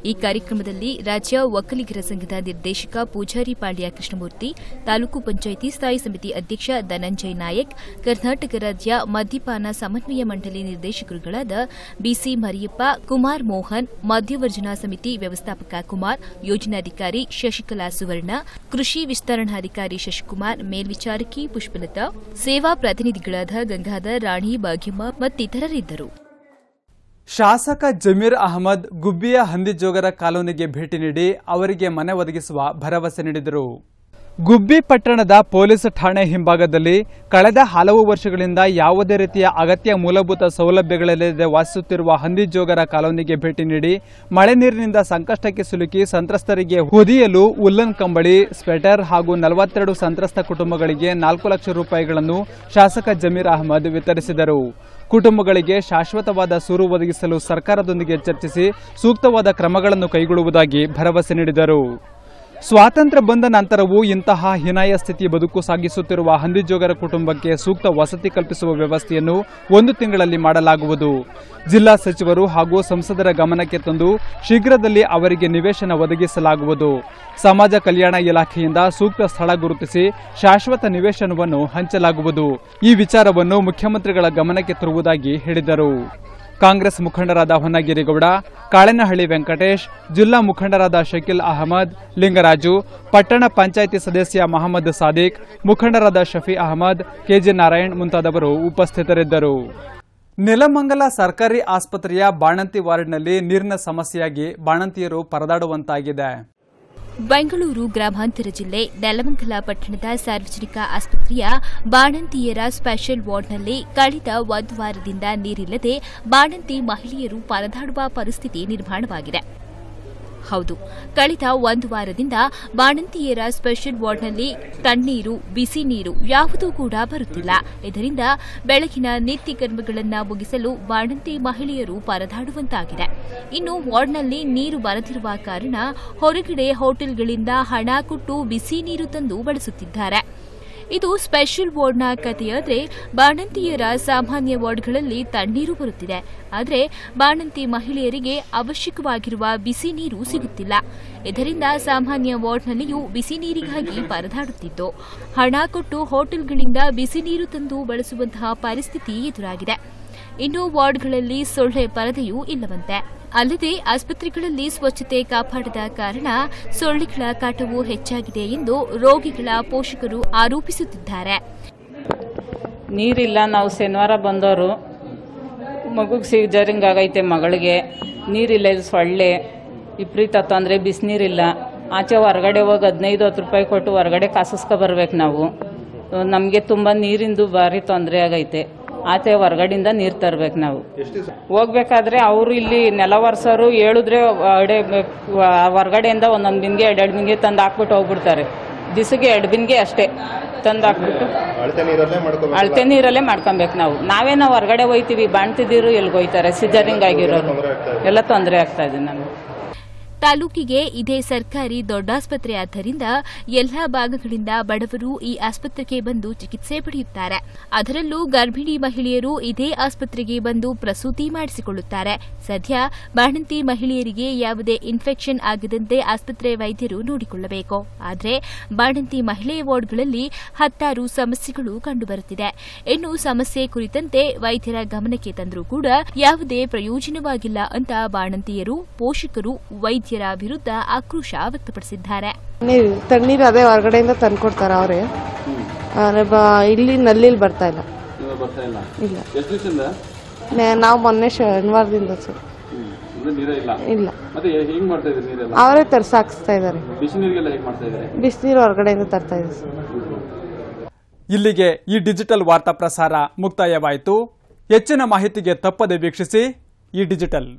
ಈ ಕಾರ್ಯಕ್ರಮದಲ್ಲಿ ರಾಜ್ಯ ಒಕ್ಕಲಿಗರ ಸಂಘದ ನಿರ್ದೇಶಕ ಪೂಜಾರಿ ಪಾಳ್ಯ ಕೃಷ್ಣಮೂರ್ತಿ, ತಾಲೂಕು ಪಂಚಾಯಿತಿ ಸ್ಥಾಯಿ ಸಮಿತಿ ಅಧ್ಯಕ್ಷ ಧನಂಜಯ ನಾಯಕ್, ಕರ್ನಾಟಕ ರಾಜ್ಯ ಮದ್ಯಪಾನ ಸಮನ್ವಯ ಮಂಡಳಿ ನಿರ್ದೇಶಕರುಗಳಾದ ಬಿಸಿ ಮರಿಯಪ್ಪ, ಕುಮಾರ್ ಮೋಹನ್, ಮಧ್ಯವರ್ಜನಾ ಸಮಿತಿ ವ್ಯವಸ್ಥಾಪಕ ಕುಮಾರ್, ಯೋಜನಾಧಿಕಾರಿ ಶಶಿಕಲಾ ಸುವರ್ಣ, ಕೃಷಿ ವಿಸ್ತರಣಾಧಿಕಾರಿ ಶಶಿಕುಮಾರ್, ಮೇಲ್ವಿಚಾರಕಿ ಪುಷ್ಪಲತಾ, ಸೇವಾ ಪ್ರತಿನಿಧಿಗಳಾದ ಗಂಗಾಧರ್ ರಾಣಿ ಭಾಗ್ಯಮ್ಮ ಮತ್ತಿತರರಿದ್ದರು. ಶಾಸಕ ಜಮೀರ್ ಅಹಮದ್ ಗುಬ್ಬಿಯ ಹಂದಿಜೋಗರ ಕಾಲೋನಿಗೆ ಭೇಟಿ ನೀಡಿ ಅವರಿಗೆ ಮನೆ ಒದಗಿಸುವ ಭರವಸೆ ನೀಡಿದರು. ಗುಬ್ಬಿ ಪಟ್ಟಣದ ಪೊಲೀಸ್ ಠಾಣೆ ಹಿಂಭಾಗದಲ್ಲಿ ಕಳೆದ ಹಲವು ವರ್ಷಗಳಿಂದ ಯಾವುದೇ ರೀತಿಯ ಅಗತ್ಯ ಮೂಲಭೂತ ಸೌಲಭ್ಯಗಳಿಲ್ಲದೆ ವಾಸಿಸುತ್ತಿರುವ ಹಂದಿಜೋಗರ ಕಾಲೋನಿಗೆ ಭೇಟಿ ನೀಡಿ ಮಳೆ ನೀರಿನಿಂದ ಸಂಕಷ್ಟಕ್ಕೆ ಸಿಲುಕಿ ಸಂತ್ರಸ್ತರಿಗೆ ಹೊದಿಯಲು ಉಲ್ಲನ್ ಕಂಬಳಿ, ಸ್ವೆಟರ್ ಹಾಗೂ ನಲವತ್ತೆರಡು ಸಂತ್ರಸ್ತ ಕುಟುಂಬಗಳಿಗೆ ನಾಲ್ಕು ಲಕ್ಷ ರೂಪಾಯಿಗಳನ್ನು ಶಾಸಕ ಜಮೀರ್ ಅಹಮದ್ ವಿತರಿಸಿದರು. ಕುಟುಂಬಗಳಿಗೆ ಶಾಶ್ವತವಾದ ಸೂರು ಒದಗಿಸಲು ಸರ್ಕಾರದೊಂದಿಗೆ ಚರ್ಚಿಸಿ ಸೂಕ್ತವಾದ ಕ್ರಮಗಳನ್ನು ಕೈಗೊಳ್ಳುವುದಾಗಿ ಭರವಸೆ ನೀಡಿದರು. ಸ್ವಾತಂತ್ರ್ಯ ಬಂದ ನಂತರವೂ ಇಂತಹ ಹಿನಾಯ ಸ್ಥಿತಿ ಬದುಕು ಸಾಗಿಸುತ್ತಿರುವ ಹಂದಿಜೋಗರ ಕುಟುಂಬಕ್ಕೆ ಸೂಕ್ತ ವಸತಿ ಕಲ್ಪಿಸುವ ವ್ಯವಸ್ಥೆಯನ್ನು ಒಂದು ತಿಂಗಳಲ್ಲಿ ಮಾಡಲಾಗುವುದು. ಜಿಲ್ಲಾ ಸಚಿವರು ಹಾಗೂ ಸಂಸದರ ಗಮನಕ್ಕೆ ತಂದು ಶೀಘ್ರದಲ್ಲಿ ಅವರಿಗೆ ನಿವೇಶನ ಒದಗಿಸಲಾಗುವುದು. ಸಮಾಜ ಕಲ್ಯಾಣ ಇಲಾಖೆಯಿಂದ ಸೂಕ್ತ ಸ್ಥಳ ಗುರುತಿಸಿ ಶಾಶ್ವತ ನಿವೇಶನವನ್ನು ಹಂಚಲಾಗುವುದು. ಈ ವಿಚಾರವನ್ನು ಮುಖ್ಯಮಂತ್ರಿಗಳ ಗಮನಕ್ಕೆ ತರುವುದಾಗಿ ಹೇಳಿದರು. ಕಾಂಗ್ರೆಸ್ ಮುಖಂಡರಾದ ಹೊನ್ನಗಿರಿಗೌಡ, ಕಾಳೆನಹಳ್ಳಿ ವೆಂಕಟೇಶ್, ಜಿಲ್ಲಾ ಮುಖಂಡರಾದ ಶಕೀಲ್ ಅಹಮದ್, ಲಿಂಗರಾಜು, ಪಟ್ಟಣ ಪಂಚಾಯಿತಿ ಸದಸ್ಯ ಮಹಮ್ಮದ್ ಸಾದಿಕ್, ಮುಖಂಡರಾದ ಶಫಿ ಅಹಮದ್, ಕೆಜೆ ನಾರಾಯಣ್ ಮುಂತಾದವರು ಉಪಸ್ಥಿತರಿದ್ದರು. ನೆಲಮಂಗಲ ಸರ್ಕಾರಿ ಆಸ್ಪತ್ರೆಯ ಬಾಣಂತಿ ವಾರ್ಡ್ನಲ್ಲಿ ನೀರಿನ ಸಮಸ್ಯೆಯಾಗಿ ಬಾಣಂತಿಯರು ಪರದಾಡುವಂತಾಗಿದೆ. ಬೆಂಗಳೂರು ಗ್ರಾಮಾಂತರ ಜಿಲ್ಲೆ ನೆಲಮಂಗಲ ಪಟ್ಟಣದ ಸಾರ್ವಜನಿಕ ಆಸ್ಪತ್ರೆಯ ಬಾಣಂತಿಯರ ಸ್ಪೆಷಲ್ ವಾರ್ಡ್ನಲ್ಲಿ ಕಳೆದ ಒಂದು ವಾರದಿಂದ ನೀರಿಲ್ಲದೆ ಬಾಣಂತಿ ಮಹಿಳೆಯರು ಪರದಾಡುವ ಪರಿಸ್ಥಿತಿ ನಿರ್ಮಾಣವಾಗಿದೆ. ಹೌದು. ಕಳೆದ ಒಂದು ವಾರದಿಂದ ಬಾಣಂತಿಯರ ಸ್ಪೆಷಲ್ ವಾರ್ಡ್ನಲ್ಲಿ ತಣ್ಣೀರು, ಬಿಸಿ ನೀರು ಯಾವುದೂ ಕೂಡ ಬರುತ್ತಿಲ್ಲ. ಇದರಿಂದ ಬೆಳಗಿನ ನಿತ್ಯ ಕರ್ಮಗಳನ್ನು ಮುಗಿಸಲು ಬಾಣಂತಿ ಮಹಿಳೆಯರು ಪರದಾಡುವಂತಾಗಿದೆ. ಇನ್ನು ವಾರ್ಡ್ನಲ್ಲಿ ನೀರು ಬರದಿರುವ ಕಾರಣ ಹೊರಗಡೆ ಹೋಟೆಲ್ಗಳಿಂದ ಹಣ ಕೊಟ್ಟು ಬಿಸಿ ನೀರು ತಂದು ಬಳಸುತ್ತಿದ್ದಾರೆ. ಇದು ಸ್ಪೆಷಲ್ ವಾರ್ಡ್ನ ಕಥೆಯಾದರೆ ಬಾಣಂತಿಯರ ಸಾಮಾನ್ಯ ವಾರ್ಡ್ಗಳಲ್ಲಿ ತಣ್ಣೀರು ಬರುತ್ತಿದೆ. ಆದರೆ ಬಾಣಂತಿ ಮಹಿಳೆಯರಿಗೆ ಅವಶ್ಯಕವಾಗಿರುವ ಬಿಸಿ ನೀರು ಸಿಗುತ್ತಿಲ್ಲ. ಇದರಿಂದ ಸಾಮಾನ್ಯ ವಾರ್ಡ್ನಲ್ಲಿಯೂ ಬಿಸಿ ನೀರಿಗಾಗಿ ಪರದಾಡುತ್ತಿತ್ತು. ಹಣ ಕೊಟ್ಟು ಹೋಟೆಲ್ಗಳಿಂದ ಬಿಸಿ ನೀರು ತಂದು ಬಳಸುವಂತಹ ಪರಿಸ್ಥಿತಿ ಎದುರಾಗಿದೆ. ಇನ್ನು ವಾರ್ಡ್ಗಳಲ್ಲಿ ಸೊಳ್ಳೆ ಪರದೆಯೂ ಇಲ್ಲವಂತೆ. ಅಲ್ಲದೆ ಆಸ್ಪತ್ರೆಗಳಲ್ಲಿ ಸ್ವಚ್ಛತೆ ಕಾಪಾಡದ ಕಾರಣ ಸೊಳ್ಳೆಗಳ ಕಾಟವೂ ಹೆಚ್ಚಾಗಿದೆ ಎಂದು ರೋಗಿಗಳ ಪೋಷಕರು ಆರೋಪಿಸುತ್ತಿದ್ದಾರೆ. ನೀರಿಲ್ಲ, ನಾವು ಶನಿವಾರ ಬಂದವರು. ಮಗುಗೆ ಸಿಗಜರಿಂಗ್ ಆಗೈತೆ ಮಗಳಿಗೆ. ನೀರಿಲ್ಲ ಸೊಳ್ಳೆ. ವಿಪರೀತ ತೊಂದರೆ, ಬಿಸಿನೀರಿಲ್ಲ. ಆಚೆ ಹೊರಗಡೆ ಹೋಗಿ ಹದಿನೈದು, ಹತ್ತು ರೂಪಾಯಿ ಕೊಟ್ಟು ಹೊರಗಡೆ ಕಾಸಿಸ್ಕೊ ಬರ್ಬೇಕು ನಾವು. ನಮಗೆ ತುಂಬ ನೀರಿಂದು ಭಾರಿ ತೊಂದರೆ ಆಗೈತೆ. ಆಚೆ ಹೊರಗಡೆಯಿಂದ ನೀರು ತರಬೇಕು ನಾವು. ಹೋಗ್ಬೇಕಾದ್ರೆ ಅವರು ಇಲ್ಲಿ ನೆಲ ಒರೆಸೋರು ಹೇಳಿದ್ರೆ ಅಡೆ ಹೊರಗಡೆಯಿಂದ ಒಂದೊಂದು ಬಿನ್ಗೆ ಎರಡೆರಡು ಬಿನ್ಗೆ ತಂದು ಹಾಕ್ಬಿಟ್ಟು ಹೋಗ್ಬಿಡ್ತಾರೆ. ದಿಸಿಗೆ ಎರಡು ಬಿನ್ಗೆ ಅಷ್ಟೇ ತಂದು ಹಾಕ್ಬಿಟ್ಟು. ಅಳತೆ ನೀರಲ್ಲೇ ಮಾಡ್ಕೋಬೇಕು. ಅಳತೆ ನೀರಲ್ಲೇ ಮಾಡ್ಕೊಬೇಕು ನಾವು. ನಾವೇ ನಾವು ಹೊರಗಡೆ ಹೋಯ್ತೀವಿ ಬಾಣ್ತಿದ್ದೀರು ಎಲ್ಲಿಗೆ ಹೋಯ್ತಾರೆ? ಸಿಜರಿಂಗ್ ಆಗಿರೋರು ಎಲ್ಲ ತೊಂದರೆ ಆಗ್ತಾ ಇದೆ ನಮಗೆ. ತಾಲೂಕಿಗೆ ಇದೇ ಸರ್ಕಾರಿ ದೊಡ್ಡಾಸ್ಪತ್ರೆ ಆದ್ದರಿಂದ ಎಲ್ಲಾ ಭಾಗಗಳಿಂದ ಬಡವರು ಈ ಆಸ್ಪತ್ರೆಗೆ ಬಂದು ಚಿಕಿತ್ಸೆ ಪಡೆಯುತ್ತಾರೆ. ಅದರಲ್ಲೂ ಗರ್ಭಿಣಿ ಮಹಿಳೆಯರು ಇದೇ ಆಸ್ಪತ್ರೆಗೆ ಬಂದು ಪ್ರಸೂತಿ ಮಾಡಿಸಿಕೊಳ್ಳುತ್ತಾರೆ. ಸದ್ಯ ಬಾಣಂತಿ ಮಹಿಳೆಯರಿಗೆ ಯಾವುದೇ ಇನ್ಫೆಕ್ಷನ್ ಆಗದಂತೆ ಆಸ್ಪತ್ರೆ ವೈದ್ಯರು ನೋಡಿಕೊಳ್ಳಬೇಕು. ಆದರೆ ಬಾಣಂತಿ ಮಹಿಳೆ ವಾರ್ಡ್ಗಳಲ್ಲಿ ಹತ್ತಾರು ಸಮಸ್ಯೆಗಳು ಕಂಡುಬರುತ್ತಿದೆ. ಇನ್ನು ಸಮಸ್ಯೆ ಕುರಿತಂತೆ ವೈದ್ಯರ ಗಮನಕ್ಕೆ ತಂದರೂ ಕೂಡ ಯಾವುದೇ ಪ್ರಯೋಜನವಾಗಿಲ್ಲ ಅಂತ ಬಾಣಂತಿಯರು, ಪೋಷಕರು, ವೈದ್ಯರ ವಿರುದ್ಧ ಆಕ್ರೋಶ ವ್ಯಕ್ತಪಡಿಸಿದ್ದಾರೆ. ನೀರು ತಣ್ಣೀರು ಅದೇ ಹೊರಗಡೆಯಿಂದ ತಂದ್ಕೊಡ್ತಾರೆ ಅವರೇ. ಇಲ್ಲಿ ನಲ್ಲಿಲಿ ಬರ್ತಾ ಇಲ್ಲ. ಬರ್ತಾ ಇಲ್ಲ? ನಾವು ಮೊನ್ನೆ ಶನಿವಾರದಿಂದ ಸರ್ ನೀರೇ ಇಲ್ಲ? ಇಲ್ಲ. ಮತ್ತೆ ಹೆಂಗ್ ಮಾಡ್ತಾ ಇದ್ರಿ ನೀರೆಲ್ಲ? ಅವರೇ ತರ್ಸಾಕಿಸ್ತಾ ಮಾಡ್ತಾ ಇದ್ದಾರೆ? ಬಿಸಿನೀರು ಹೊರಗಡೆಯಿಂದ ತರ್ತಾ ಇದೆ ಇಲ್ಲಿಗೆ ಈ ಡಿಜಿಟಲ್ ವಾರ್ತಾ ಪ್ರಸಾರ ಮುಕ್ತಾಯವಾಯಿತು. ಹೆಚ್ಚಿನ ಮಾಹಿತಿಗೆ ತಪ್ಪದೆ ವೀಕ್ಷಿಸಿ ಈ ಡಿಜಿಟಲ್.